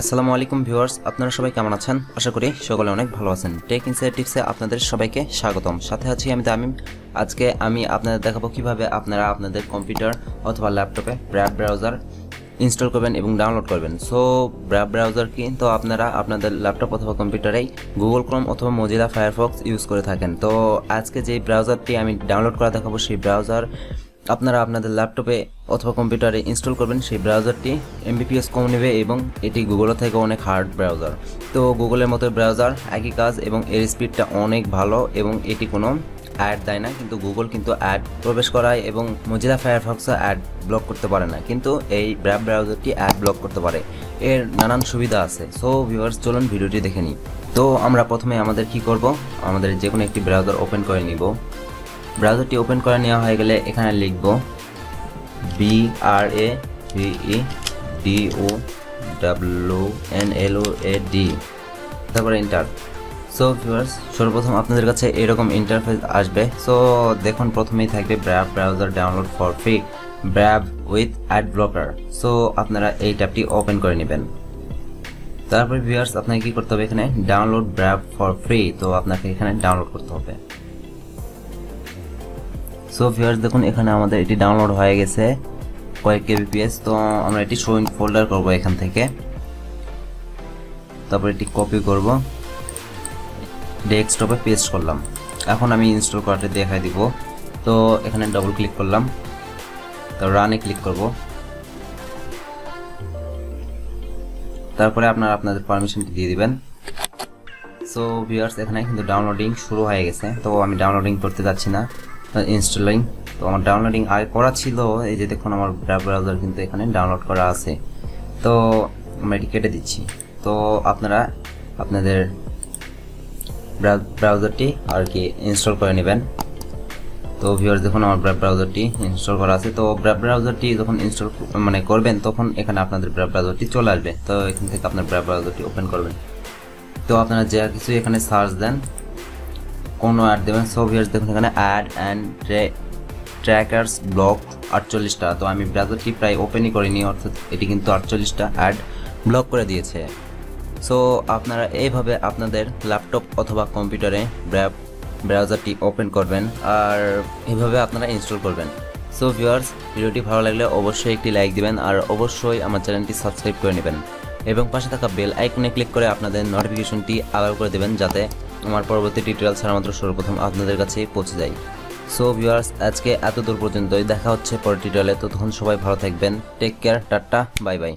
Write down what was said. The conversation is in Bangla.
আসসালামু আলাইকুম ভিউয়ার্স, আপনারা সবাই কেমন আছেন? আশা করি সকলে অনেক ভালো আছেন। টেক ইনসাইড টিপসে আপনাদের সবাইকে স্বাগতম। সাথে আছি আমি তামিম। আজকে আমি আপনাদের দেখাবো কীভাবে আপনারা আপনাদের কম্পিউটার অথবা ল্যাপটপে ব্র্যাব ব্রাউজার ইনস্টল করবেন এবং ডাউনলোড করবেন। সো ব্র্যাব ব্রাউজার কি তো আপনারা আপনাদের ল্যাপটপ অথবা কম্পিউটারেই গুগল, ক্রোম অথবা মজিলা, ফায়ারফক্স ইউজ করে থাকেন। তো, আজকে যে ব্রাউজারটি আমি ডাউনলোড করা দেখাবো, সেই ব্রাউজার আপনারা আপনাদের ল্যাপটপে অথবা কম্পিউটারে ইনস্টল করবেন সেই ব্রাউজারটি এমবিপিএস কম নেবে এবং এটি গুগল থেকে অনেক হার্ড ব্রাউজার। তো গুগলের মতো ব্রাউজার, একই কাজ এবং এর স্পিডটা অনেক ভালো এবং এটি কোনো অ্যাড দেয় না, কিন্তু গুগল কিন্তু অ্যাড প্রবেশ করায় এবং মজিলা ফায়ারফক্সে অ্যাড ব্লক করতে পারে না, কিন্তু এই ব্র্যাব ব্রাউজারটি অ্যাড ব্লক করতে পারে। এর নানান সুবিধা আছে। সো ভিউয়ার্স চলুন ভিডিওটি দেখে নিই। তো আমরা প্রথমে আমাদের কি করব? আমাদের যে কোনো একটি ব্রাউজার ওপেন করে নিব। ব্রাউজারটি ওপেন করে নেওয়া হয়ে গেলে এখানে লিখব B R A V E D O W N L O A D তারপরে ইন্টার সো ভিউয়ার্স সর্বপ্রথম আপনাদের কাছে এরকম ইন্টারফেস আসবে। সো দেখুন, প্রথমেই থাকবে Brave browser download for free Brave with ad blocker so আপনারা এই ট্যাবটি ওপেন করে নেবেন। তারপরে ভিউয়ার্স আপনাকে কি করতে হবে এখানে? ডাউনলোড ব্র্যাব ফর ফ্রি তো আপনাকে এখানে ডাউনলোড করতে হবে। সো ভিউয়ার্স দেখুন, এখানে আমাদের এটি ডাউনলোড হয়ে গেছে কয়েক কেবিপিএস তো আমরা এটি শো ফোল্ডার করব এখান থেকে। তারপর এটি কপি করব। ডেস্কটপে পেস্ট করলাম। এখন আমি ইনস্টল করাটা দেখাই দিব। তো এখানে ডবল ক্লিক করলাম। তো রানে ক্লিক করব। তারপরে আপনারা আপনাদের পারমিশনটি দিয়ে দিবেন। সো ভিউয়ার্স এখানে কিন্তু ডাউনলোডিং শুরু হয়ে গেছে। তো আমি ডাউনলোডিং করতে যাচ্ছি না। ইনস্টলিং তো আমার ডাউনলোডিং আগে করা ছিল, এই যে দেখুন আমার ব্রাউজার কিন্তু এখানে ডাউনলোড করা আছে। তো আমরা এটি কেটে দিচ্ছি। তো আপনারা আপনাদের ব্রাউজারটি আর কি ইনস্টল করে নেবেন। তো ভিউয়ার্স দেখুন আমার ব্র্যাব ব্রাউজারটি ইনস্টল করা আছে। তো ব্র্যাব ব্রাউজারটি যখন ইনস্টল মানে করবেন, তখন এখানে আপনাদের ব্র্যাব ব্রাউজারটি চলে আসবে। তো এখান থেকে আপনার ব্র্যাব ব্রাউজারটি ওপেন করবেন। তো আপনারা যা কিছু এখানে সার্চ দেন কোনো অ্যাড দেবেন সো ভিউয়ার্স দেখুন এখানে অ্যাড অ্যান্ড ট্র্যাকার্স ব্লক আটচল্লিশটা। তো আমি ব্রাউজারটি প্রায় ওপেনই করিনি, অর্থাৎ এটি কিন্তু আটচল্লিশটা অ্যাড ব্লক করে দিয়েছে। সো আপনারা এইভাবে আপনাদের ল্যাপটপ অথবা কম্পিউটারে ব্রাউজারটি ওপেন করবেন আর এইভাবে আপনারা ইনস্টল করবেন। সো ভিউয়ার্স ভিডিওটি ভালো লাগলে অবশ্যই একটি লাইক দিবেন আর অবশ্যই আমার চ্যানেলটি সাবস্ক্রাইব করে নেবেন। এবং পাশে থাকা বেল আইকনে ক্লিক করে আপনাদের নোটিফিকেশনটি আলাদা করে দেবেন যাতে আমার পরবর্তী টিউটোরিয়াল ছাড়া মাত্র সর্বপ্রথম আপনাদের কাছে পৌঁছে যায়। সো ভিউয়ার্স আজকে এত দূর পর্যন্তই। দেখা হচ্ছে পরের টিউটোরিয়ালে ততক্ষণ সবাই ভালো থাকবেন। Take care tata bye bye